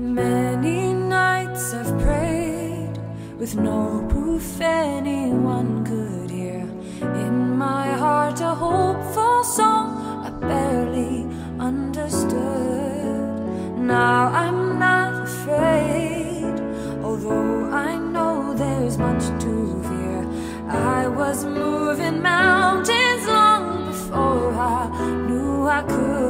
Many nights I've prayed with no proof anyone could hear. In my heart, a hopeful song I barely understood. Now I'm not afraid, although I know there's much to fear. I was moving mountains long before I knew I could.